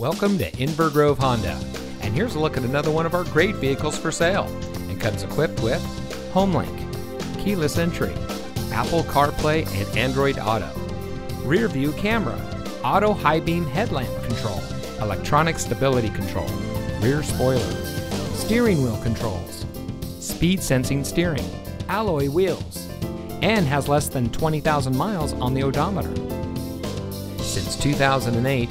Welcome to Inver Grove Honda, and here's a look at another one of our great vehicles for sale. It comes equipped with HomeLink, keyless entry, Apple CarPlay and Android Auto, rear view camera, auto high beam headlamp control, electronic stability control, rear spoiler, steering wheel controls, speed sensing steering, alloy wheels, and has less than 20,000 miles on the odometer. Since 2008,